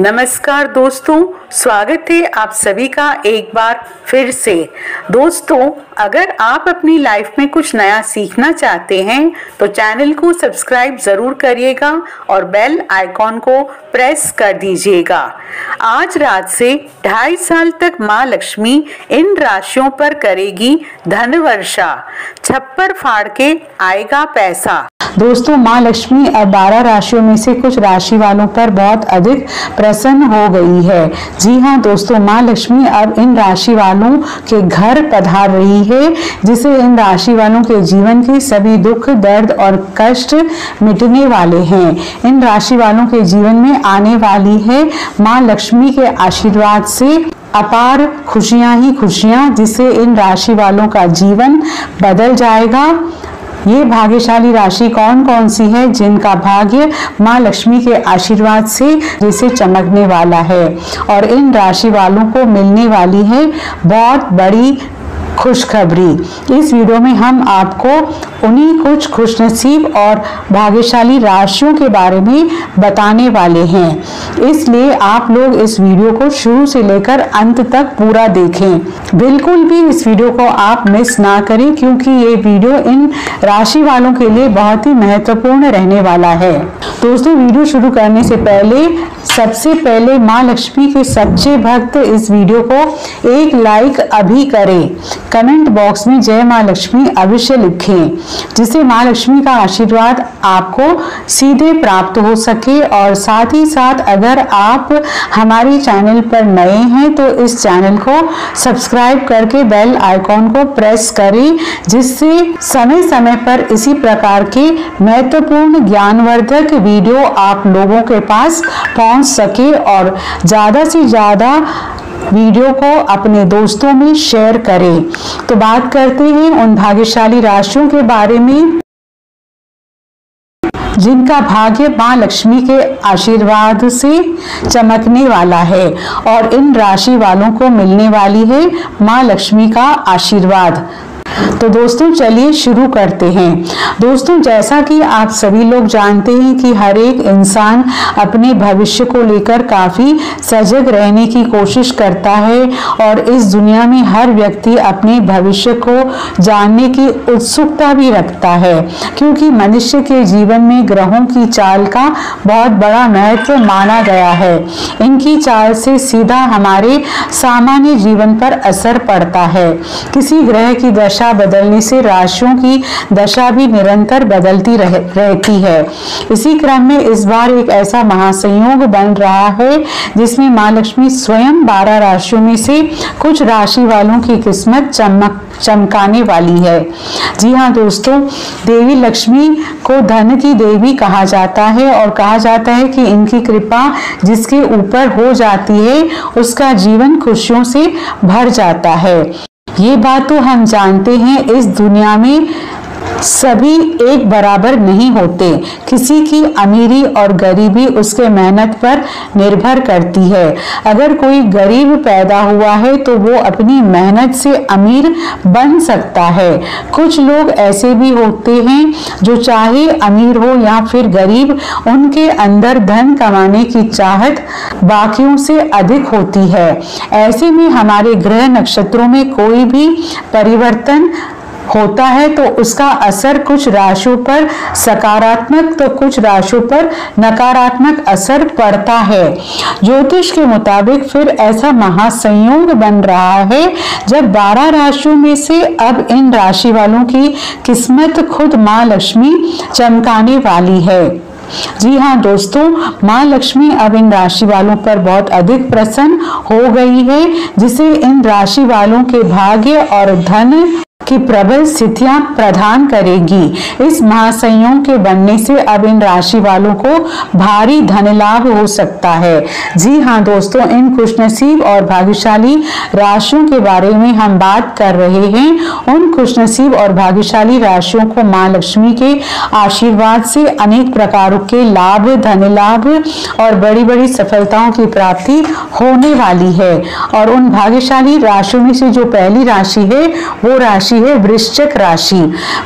नमस्कार दोस्तों, स्वागत है आप सभी का एक बार फिर से। दोस्तों, अगर आप अपनी लाइफ में कुछ नया सीखना चाहते हैं तो चैनल को सब्सक्राइब ज़रूर करिएगा और बेल आइकॉन को प्रेस कर दीजिएगा। आज रात से ढाई साल तक माँ लक्ष्मी इन राशियों पर करेगी धन वर्षा छप्पर फाड़ के आएगा पैसा। दोस्तों, माँ लक्ष्मी बारह राशियों में से कुछ राशि वालों पर बहुत अधिक प्रसन्न हो गई है। जी हाँ दोस्तों, माँ लक्ष्मी अब इन राशि वालों के घर पधार रही है, जिसे इन राशि वालों के जीवन के सभी दुख, दर्द और कष्ट मिटने वाले हैं। इन राशि वालों के जीवन में आने वाली है माँ लक्ष्मी के आशीर्वाद से। अपार खुशियाँ ही खुशियाँ, जिससे इन राशि वालों का जीवन बदल जाएगा। ये भाग्यशाली राशि कौन कौन सी है जिनका भाग्य माँ लक्ष्मी के आशीर्वाद से जैसे चमकने वाला है? और इन राशि वालों को मिलने वाली है बहुत बड़ी खुशखबरी। इस वीडियो में हम आपको उन्हीं कुछ खुशनसीब और भाग्यशाली राशियों के बारे में बताने वाले हैं। इसलिए आप लोग इस वीडियो को शुरू से लेकर अंत तक पूरा देखें। बिल्कुल भी इस वीडियो को आप मिस ना करें, क्योंकि ये वीडियो इन राशि वालों के लिए बहुत ही महत्वपूर्ण रहने वाला है। दोस्तों, वीडियो शुरू करने से पहले, सबसे पहले माँ लक्ष्मी के सच्चे भक्त इस वीडियो को एक लाइक अभी करें। कमेंट बॉक्स में जय माँ लक्ष्मी अवश्य लिखें, जिससे माँ लक्ष्मी का आशीर्वाद आपको सीधे प्राप्त हो सके। और साथ ही साथ अगर आप हमारे चैनल पर नए हैं तो इस चैनल को सब्सक्राइब करके बेल आइकॉन को प्रेस करें, जिससे समय समय पर इसी प्रकार के महत्वपूर्ण ज्ञानवर्धक वीडियो आप लोगों के पास पहुँच सके। और ज़्यादा से ज़्यादा वीडियो को अपने दोस्तों में शेयर करें। तो बात करते हैं उन भाग्यशाली राशियों के बारे में, जिनका भाग्य माँ लक्ष्मी के आशीर्वाद से चमकने वाला है और इन राशि वालों को मिलने वाली है माँ लक्ष्मी का आशीर्वाद। तो दोस्तों, चलिए शुरू करते हैं। दोस्तों, जैसा कि आप सभी लोग जानते हैं कि हर एक इंसान अपने भविष्य को लेकर काफ़ी सजग रहने की कोशिश करता है और इस दुनिया में हर व्यक्ति अपने भविष्य को जानने की उत्सुकता भी रखता है, क्योंकि मनुष्य के जीवन में ग्रहों की चाल का बहुत बड़ा महत्व माना गया है। इनकी चाल से सीधा हमारे सामान्य जीवन पर असर पड़ता है। किसी ग्रह की दशा दशा बदलने से राशियों की दशा भी निरंतर बदलती रह, रहती है। इसी क्रम में इस बार एक ऐसा महासंयोग बन रहा है जिसमें माँ लक्ष्मी स्वयं बारह राशियों में से कुछ राशि वालों की किस्मत चमक चमकाने वाली है। जी हाँ दोस्तों देवी लक्ष्मी को धन की देवी कहा जाता है और कहा जाता है कि इनकी कृपा जिसके ऊपर हो जाती है उसका जीवन खुशियों से भर जाता है। ये बात तो हम जानते हैं इस दुनिया में सभी एक बराबर नहीं होते। किसी की अमीरी और गरीबी उसके मेहनत पर निर्भर करती है। अगर कोई गरीब पैदा हुआ है तो वो अपनी मेहनत से अमीर बन सकता है। कुछ लोग ऐसे भी होते हैं, जो चाहे अमीर हो या फिर गरीब, उनके अंदर धन कमाने की चाहत बाकियों से अधिक होती है। ऐसे में हमारे ग्रह नक्षत्रों में कोई भी परिवर्तन होता है तो उसका असर कुछ राशियों पर सकारात्मक तो कुछ राशियों पर नकारात्मक असर पड़ता है। ज्योतिष के मुताबिक फिर ऐसा महासंयोग बन रहा है, जब 12 राशियों में से अब इन राशि वालों की किस्मत खुद माँ लक्ष्मी चमकाने वाली है। जी हाँ दोस्तों, माँ लक्ष्मी अब इन राशि वालों पर बहुत अधिक प्रसन्न हो गई है, जिसे इन राशि वालों के भाग्य और धन की प्रबल स्थितियाँ प्रदान करेगी। इस महासंयोग के बनने से अब इन राशि वालों को भारी धन लाभ हो सकता है। जी हाँ दोस्तों, इन खुशनसीब और भाग्यशाली राशियों के बारे में हम बात कर रहे हैं। उन खुशनसीब और भाग्यशाली राशियों को माँ लक्ष्मी के आशीर्वाद से अनेक प्रकारों के लाभ धन लाभ और बड़ी बड़ी सफलताओं की प्राप्ति होने वाली है। और उन भाग्यशाली राशियों में से जो पहली राशि है, वो राशि राशि है, वृश्चिक राशि।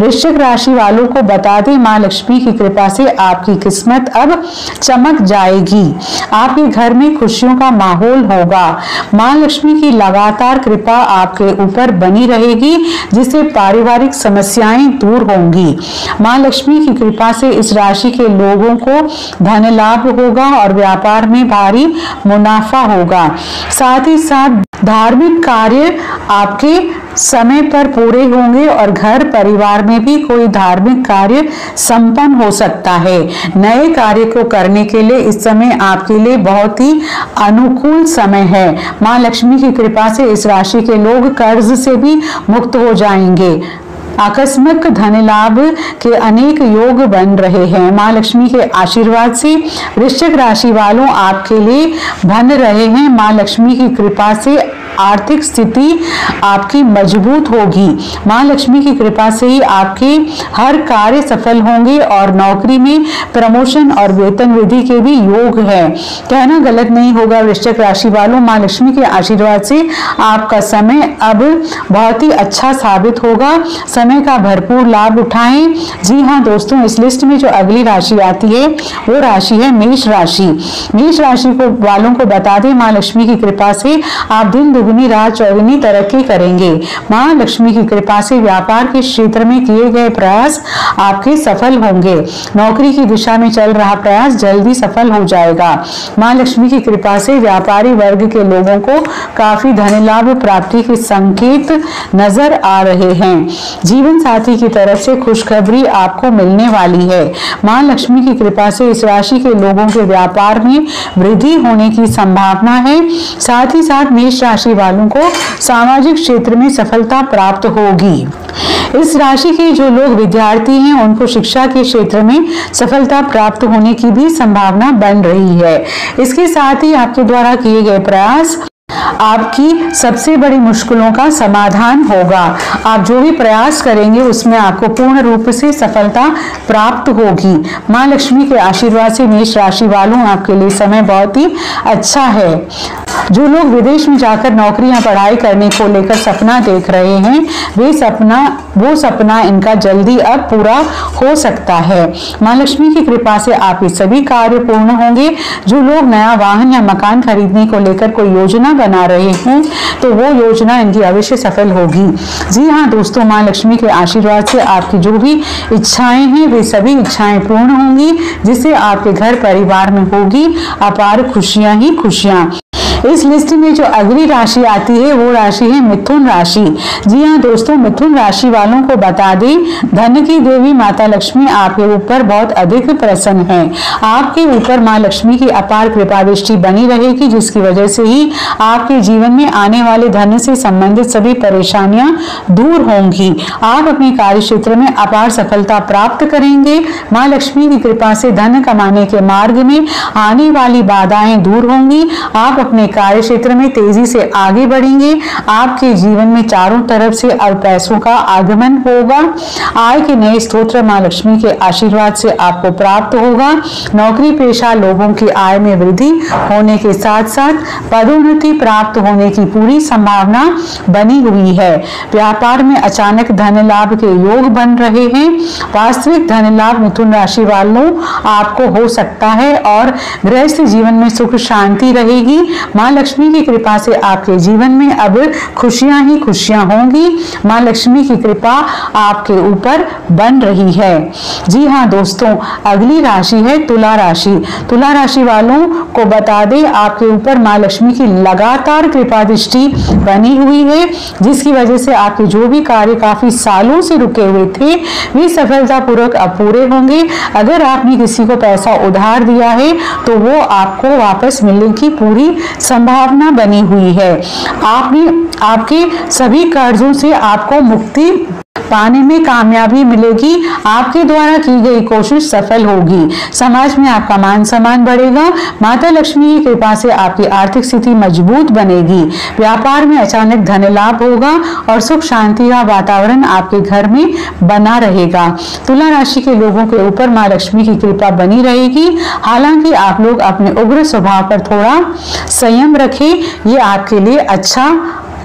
वृश्चिक राशि वालों को बता दें, माँ लक्ष्मी की कृपा से आपकी किस्मत अब चमक जाएगी। आपके घर में खुशियों का माहौल होगा। माँ लक्ष्मी की लगातार कृपा आपके ऊपर बनी रहेगी, जिससे पारिवारिक समस्याएँ दूर होंगी। माँ लक्ष्मी की कृपा से इस राशि के लोगों को धन लाभ होगा और व्यापार में भारी मुनाफा होगा। साथ ही साथ धार्मिक कार्य आपके समय पर पूरे होंगे और घर परिवार में भी कोई धार्मिक कार्य संपन्न हो सकता है। नए कार्य को करने के लिए इस समय आपके लिए बहुत ही अनुकूल समय है। माँ लक्ष्मी की कृपा से इस राशि के लोग कर्ज से भी मुक्त हो जाएँगे। आकस्मिक धन लाभ के अनेक योग बन रहे हैं। माँ लक्ष्मी के आशीर्वाद से वृश्चिक राशि वालों आपके लिए बन रहे हैं। माँ लक्ष्मी की कृपा से आर्थिक स्थिति आपकी मज़बूत होगी। माँ लक्ष्मी की कृपा से ही आपके हर कार्य सफल होंगे और नौकरी में प्रमोशन और वेतन वृद्धि के भी योग है। कहना गलत नहीं होगा वृश्चिक राशि वालों माँ लक्ष्मी के आशीर्वाद से आपका समय अब बहुत ही अच्छा साबित होगा। समय का भरपूर लाभ उठाएँ। जी हाँ दोस्तों, इस लिस्ट में जो अगली राशि आती है, वो राशि है मेष राशि। मेष राशि को, वालों को बता दें, माँ लक्ष्मी की कृपा से आप दिन दुगुनी, रात चौगुनी तरक्की करेंगे। माँ लक्ष्मी की कृपा से व्यापार के क्षेत्र में किए गए प्रयास आपके सफल होंगे। नौकरी की दिशा में चल रहा प्रयास जल्दी सफल हो जाएगा। माँ लक्ष्मी की कृपा से व्यापारी वर्ग के लोगों को काफ़ी धन लाभ प्राप्ति के संकेत नज़र आ रहे हैं। जीवन साथी की तरफ़ से खुशखबरी आपको मिलने वाली है। माँ लक्ष्मी की कृपा से इस राशि के लोगों के व्यापार में वृद्धि होने की संभावना है। साथ ही साथ मेष राशि वालों को सामाजिक क्षेत्र में सफलता प्राप्त होगी। इस राशि के जो लोग विद्यार्थी हैं, उनको शिक्षा के क्षेत्र में सफलता प्राप्त होने की भी संभावना बन रही है। इसके साथ ही आपके द्वारा किए गए प्रयास आपकी सबसे बड़ी मुश्किलों का समाधान होगा। आप जो भी प्रयास करेंगे, उसमें आपको पूर्ण रूप से सफलता प्राप्त होगी। माँ लक्ष्मी के आशीर्वाद से मेष राशि वालों, आपके लिए समय बहुत ही अच्छा है। जो लोग विदेश में जाकर नौकरियाँ, पढ़ाई करने को लेकर सपना देख रहे हैं, वे सपना, वो सपना इनका जल्दी अब पूरा हो सकता है। माँ लक्ष्मी की कृपा से आपके सभी कार्य पूर्ण होंगे। जो लोग नया वाहन या मकान खरीदने को लेकर कोई योजना बना रहे हैं तो वो योजना इनकी अवश्य सफल होगी। जी हाँ दोस्तों, माँ लक्ष्मी के आशीर्वाद से आपकी जो भी इच्छाएँ हैं, वे सभी इच्छाएँ पूर्ण होंगी, जिससे आपके घर परिवार में होगी अपार खुशियाँ ही खुशियाँ। इस लिस्ट में जो अगली राशि आती है, वो राशि है मिथुन राशि। जी हाँ दोस्तों, मिथुन राशि वालों को बता दें, धन की देवी माता लक्ष्मी आपके ऊपर बहुत अधिक प्रसन्न है। आपके ऊपर माँ लक्ष्मी की अपार कृपा दृष्टि बनी रहेगी, जिसकी वजह से ही आपके जीवन में आने वाले धन से संबंधित सभी परेशानियाँ दूर होंगी। आप अपने कार्य क्षेत्र में अपार सफलता प्राप्त करेंगे। माँ लक्ष्मी की कृपा से धन कमाने के मार्ग में आने वाली बाधाएँ दूर होंगी। आप अपने कार्य क्षेत्र में तेज़ी से आगे बढ़ेंगे। आपके जीवन में चारों तरफ़ से अब पैसों का आगमन होगा। आय के नए स्त्रोत्र माँ लक्ष्मी के आशीर्वाद से आपको प्राप्त होगा। नौकरी पेशा लोगों की आय में वृद्धि होने के साथ साथ पदोन्नति प्राप्त होने की पूरी संभावना बनी हुई है। व्यापार में अचानक धन लाभ के योग बन रहे हैं। वास्तविक धन लाभ मिथुन राशि वालों, आपको हो सकता है और गृहस्थ जीवन में सुख शांति रहेगी। माँ लक्ष्मी की कृपा से आपके जीवन में अब खुशियाँ ही खुशियाँ होंगी। माँ लक्ष्मी की कृपा आपके ऊपर बन रही है। जी हाँ दोस्तों, अगली राशि है तुला राशि। तुला राशि वालों को बता दें, आपके ऊपर माँ लक्ष्मी की लगातार कृपा दृष्टि बनी हुई है, जिसकी वजह से आपके जो भी कार्य काफ़ी सालों से रुके हुए थे, वे सफलतापूर्वक अब पूरे होंगे। अगर आपने किसी को पैसा उधार दिया है तो वो आपको वापस मिलने की पूरी संभावना बनी हुई है। आपने आपके सभी कर्जों से आपको मुक्ति पाने में कामयाबी मिलेगी। आपके द्वारा की गई कोशिश सफल होगी। समाज में आपका मान सम्मान बढ़ेगा। माता लक्ष्मी की कृपा से आपकी आर्थिक स्थिति मज़बूत बनेगी। व्यापार में अचानक धन लाभ होगा और सुख शांति का वातावरण आपके घर में बना रहेगा। तुला राशि के लोगों के ऊपर माँ लक्ष्मी की कृपा बनी रहेगी। हालाँकि आप लोग अपने उग्र स्वभाव पर थोड़ा संयम रखें। ये आपके लिए अच्छा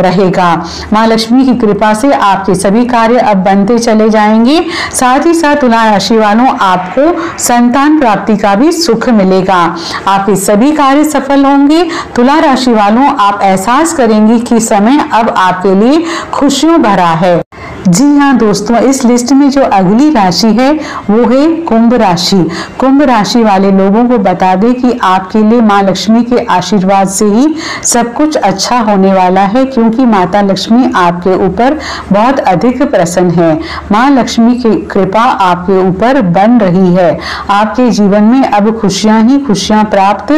रहेगा। माँ लक्ष्मी की कृपा से आपके सभी कार्य अब बनते चले जाएँगे। साथ ही साथ तुला राशि वालों आपको संतान प्राप्ति का भी सुख मिलेगा। आपके सभी कार्य सफल होंगे। तुला राशि वालों, आप एहसास करेंगे कि समय अब आपके लिए खुशियों भरा है। जी हाँ दोस्तों, इस लिस्ट में जो अगली राशि है, वो है कुंभ राशि। कुंभ राशि वाले लोगों को बता दें कि आपके लिए माँ लक्ष्मी के आशीर्वाद से ही सब कुछ अच्छा होने वाला है, क्योंकि माता लक्ष्मी आपके ऊपर बहुत अधिक प्रसन्न है। माँ लक्ष्मी की कृपा आपके ऊपर बन रही है। आपके जीवन में अब खुशियाँ ही खुशियाँ प्राप्त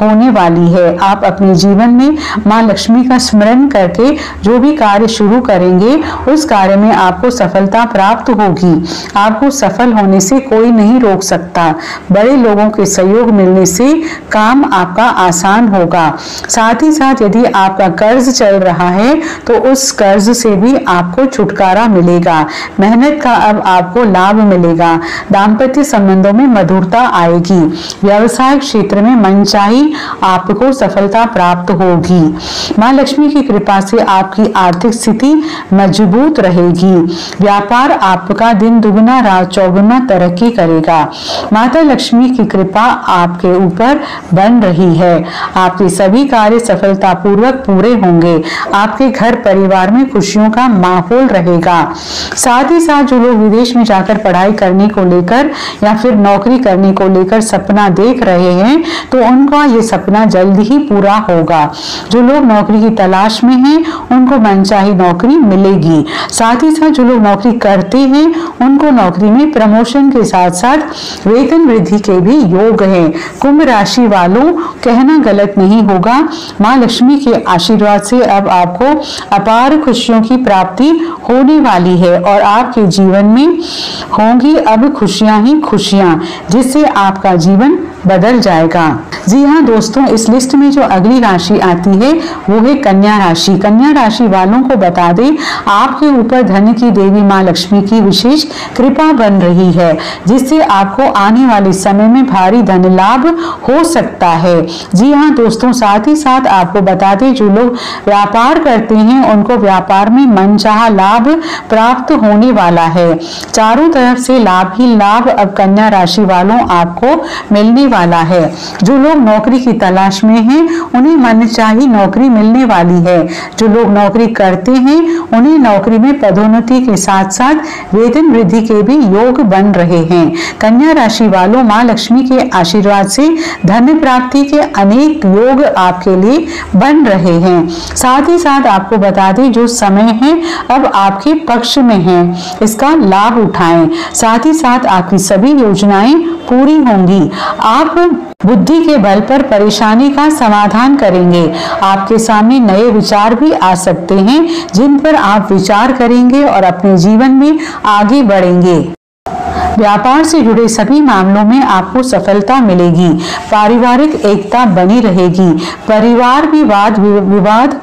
होने वाली है। आप अपने जीवन में माँ लक्ष्मी का स्मरण करके जो भी कार्य शुरू करेंगे, उस कार्य में आपको सफलता प्राप्त होगी। आपको सफल होने से कोई नहीं रोक सकता। बड़े लोगों के सहयोग मिलने से काम आपका आसान होगा। साथ ही साथ यदि आपका कर्ज चल रहा है तो उस कर्ज से भी आपको छुटकारा मिलेगा। मेहनत का अब आपको लाभ मिलेगा। दाम्पत्य संबंधों में मधुरता आएगी। व्यवसाय क्षेत्र में मनचाही आपको सफलता प्राप्त होगी। माँ लक्ष्मी की कृपा से आपकी आर्थिक स्थिति मज़बूत रहेगी। होगी व्यापार आपका दिन दुगना, रात चौगुना तरक्की करेगा। माता लक्ष्मी की कृपा आपके ऊपर बन रही है। आपके सभी कार्य सफलता पूर्वक पूरे होंगे। आपके घर परिवार में खुशियों का माहौल रहेगा। साथ ही साथ जो लोग विदेश में जाकर पढ़ाई करने को लेकर या फिर नौकरी करने को लेकर सपना देख रहे हैं तो उनका ये सपना जल्द ही पूरा होगा। जो लोग नौकरी की तलाश में हैं, उनको मनचाही नौकरी मिलेगी। साथ ही साथ जो लोग नौकरी करते हैं, उनको नौकरी में प्रमोशन के साथ साथ वेतन वृद्धि के भी योग हैं। कुंभ राशि वालों, कहना गलत नहीं होगा। माँ लक्ष्मी के आशीर्वाद से अब आपको अपार खुशियों की प्राप्ति होने वाली है और आपके जीवन में होंगी अब खुशियाँ ही खुशियाँ, जिससे आपका जीवन बदल जाएगा। जी हाँ दोस्तों, इस लिस्ट में जो अगली राशि आती है, वो है कन्या राशि। कन्या राशि वालों को बता दें, आपके ऊपर धन की देवी माँ लक्ष्मी की विशेष कृपा बन रही है, जिससे आपको आने वाले समय में भारी धन लाभ हो सकता है। जी हाँ दोस्तों, साथ ही साथ आपको बता दें जो लोग व्यापार करते हैं, उनको व्यापार में मनचाहा लाभ प्राप्त होने वाला है। चारों तरफ़ से लाभ ही लाभ अब कन्या राशि वालों आपको मिलने वाला है। जो लोग नौकरी की तलाश में हैं, उन्हें मन चाही नौकरी मिलने वाली है। जो लोग नौकरी करते हैं, उन्हें नौकरी में पदोन्नति के साथ साथ वेतन वृद्धि के भी योग बन रहे हैं। कन्या राशि वालों माँ लक्ष्मी के आशीर्वाद से धन प्राप्ति के अनेक योग आपके लिए बन रहे हैं। साथ ही साथ आपको बता दें, जो समय है, अब आपके पक्ष में है। इसका लाभ उठाएँ। साथ ही साथ आपकी सभी योजनाएँ पूरी होंगी। आप बुद्धि के बल पर परेशानी का समाधान करेंगे। आपके सामने नए विचार भी आ सकते हैं, जिन पर आप विचार करेंगे और अपने जीवन में आगे बढ़ेंगे। व्यापार से जुड़े सभी मामलों में आपको सफलता मिलेगी। पारिवारिक एकता बनी रहेगी। परिवार भी वाद विवाद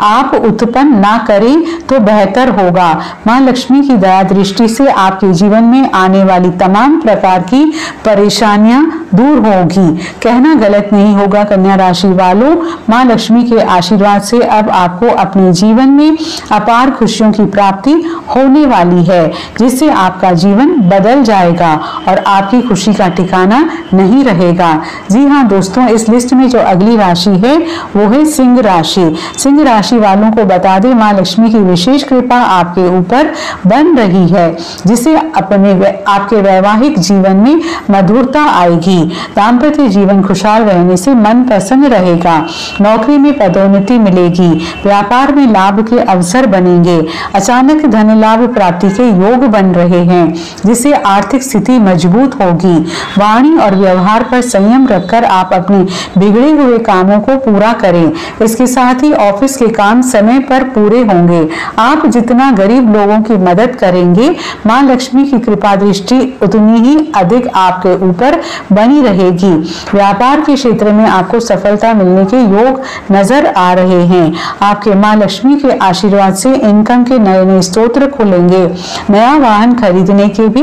आप उत्पन्न ना करें तो बेहतर होगा। माँ लक्ष्मी की दया दृष्टि से आपके जीवन में आने वाली तमाम प्रकार की परेशानियाँ दूर होगी। कहना गलत नहीं होगा, कन्या राशि वालों। माँ लक्ष्मी के आशीर्वाद से अब आपको अपने जीवन में अपार खुशियों की प्राप्ति होने वाली है, जिससे आपका जीवन बदल जाएगा और आपकी खुशी का ठिकाना नहीं रहेगा। जी हाँ दोस्तों, इस लिस्ट में जो अगली राशि है, वो है सिंह राशि। सिंह राशि वालों को बता दें, माँ लक्ष्मी की विशेष कृपा आपके ऊपर बन रही है जिसे अपने आपके वैवाहिक जीवन में मधुरता आएगी। दाम्पत्य जीवन खुशहाल रहने से मन प्रसन्न रहेगा। नौकरी में पदोन्नति मिलेगी। व्यापार में लाभ के अवसर बनेंगे। अचानक धन लाभ प्राप्ति के योग बन रहे हैं, जिससे आर्थिक स्थिति मज़बूत होगी। वाणी और व्यवहार पर संयम रखकर आप अपने बिगड़े हुए कामों को पूरा करें। इसके साथ ही ऑफ़िस के काम समय पर पूरे होंगे। आप जितना गरीब लोगों की मदद करेंगे, माँ लक्ष्मी की कृपा दृष्टि उतनी ही अधिक आपके ऊपर बनी रहेगी। व्यापार के क्षेत्र में आपको सफलता मिलने के योग नज़र आ रहे हैं। आपके माँ लक्ष्मी के आशीर्वाद से इनकम के नए नए स्त्रोत्र खुलेंगे। नया वाहन खरीदने के भी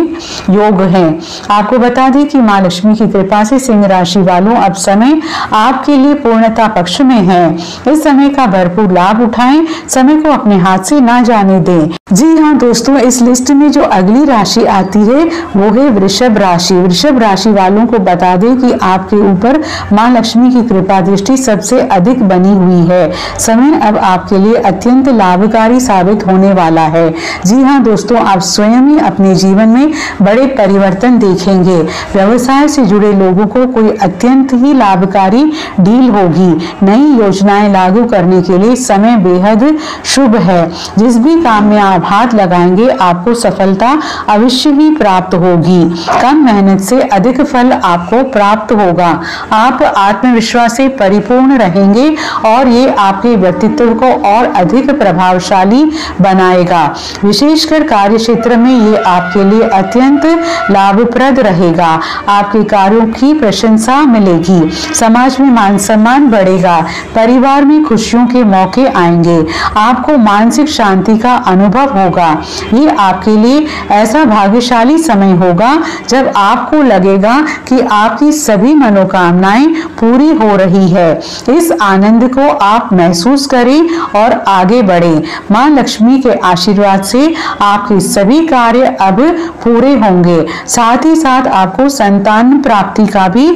योग हैं। आपको बता दें कि माँ लक्ष्मी की कृपा से सिंह राशि वालों अब समय आपके लिए पूर्णता पक्ष में है। इस समय का भरपूर लाभ लाभ उठाएँ, समय को अपने हाथ से ना जाने दें। जी हाँ दोस्तों, इस लिस्ट में जो अगली राशि आती है, वो है वृषभ राशि। वृषभ राशि वालों को बता दें कि आपके ऊपर माँ लक्ष्मी की कृपा दृष्टि सबसे अधिक बनी हुई है। समय अब आपके लिए अत्यंत लाभकारी साबित होने वाला है। जी हाँ दोस्तों, आप स्वयं ही अपने जीवन में बड़े परिवर्तन देखेंगे। व्यवसाय से जुड़े लोगों को कोई अत्यंत ही लाभकारी डील होगी। नई योजनाएँ लागू करने के लिए समय बेहद शुभ है। जिस भी काम में आप हाथ लगाएँगे, आपको सफलता अवश्य ही प्राप्त होगी। कम मेहनत से अधिक फल आपको प्राप्त होगा। आप आत्मविश्वास से परिपूर्ण रहेंगे और ये आपके व्यक्तित्व को और अधिक प्रभावशाली बनाएगा। विशेषकर कार्य क्षेत्र में ये आपके लिए अत्यंत लाभप्रद रहेगा। आपके कार्यों की प्रशंसा मिलेगी। समाज में मान सम्मान बढ़ेगा। परिवार में खुशियों के मौके आएँगे। आपको मानसिक शांति का अनुभव होगा। ये आपके लिए ऐसा भाग्यशाली समय होगा जब आपको लगेगा कि आपकी सभी मनोकामनाएँ पूरी हो रही है। इस आनंद को आप महसूस करें और आगे बढ़ें। माँ लक्ष्मी के आशीर्वाद से आपके सभी कार्य अब पूरे होंगे। साथ ही साथ आपको संतान प्राप्ति का भी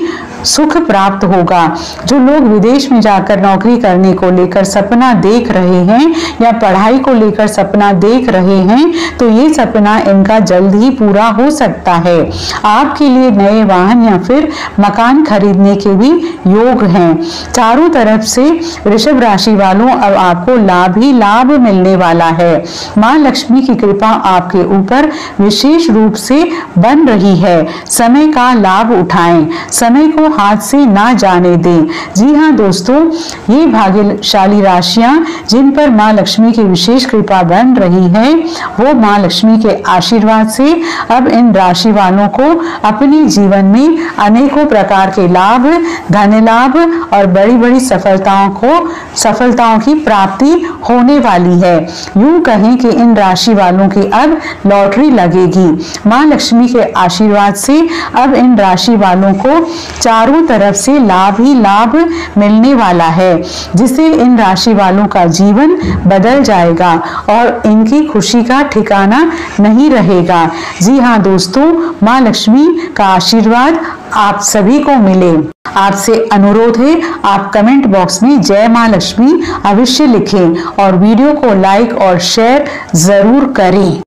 सुख प्राप्त होगा। जो लोग विदेश में जाकर नौकरी करने को लेकर सपना देख रहे हैं या पढ़ाई को लेकर सपना देख रहे हैं तो ये सपना इनका जल्द ही पूरा हो सकता है। आपके लिए नए वाहन या फिर मकान खरीदने के भी योग हैं। चारों तरफ़ से वृषभ राशि वालों, अब आपको लाभ ही लाभ मिलने वाला है। माँ लक्ष्मी की कृपा आपके ऊपर विशेष रूप से बन रही है। समय का लाभ उठाएँ। समय को हाथ से ना जाने दें। जी हाँ दोस्तों, ये भाग्यशाली राशियाँ जिन पर माँ लक्ष्मी की विशेष कृपा बन रही है, वो माँ लक्ष्मी के आशीर्वाद से अब इन राशि वालों को अपने जीवन में अनेकों प्रकार के लाभ धन लाभ और बड़ी बड़ी सफलताओं को, सफलताओं की प्राप्ति होने वाली है। यूँ कहें कि इन राशि वालों की अब लॉटरी लगेगी। माँ लक्ष्मी के आशीर्वाद से अब इन राशि वालों को चारों तरफ़ से लाभ ही लाभ मिलने वाला है, जिससे इन राशि वालों का जीवन बदल जाएगा और इनकी खुशी का ठिकाना नहीं रहेगा। जी हाँ दोस्तों, माँ लक्ष्मी का आशीर्वाद आप सभी को मिले। आपसे अनुरोध है, आप कमेंट बॉक्स में जय माँ लक्ष्मी अवश्य लिखें और वीडियो को लाइक और शेयर ज़रूर करें।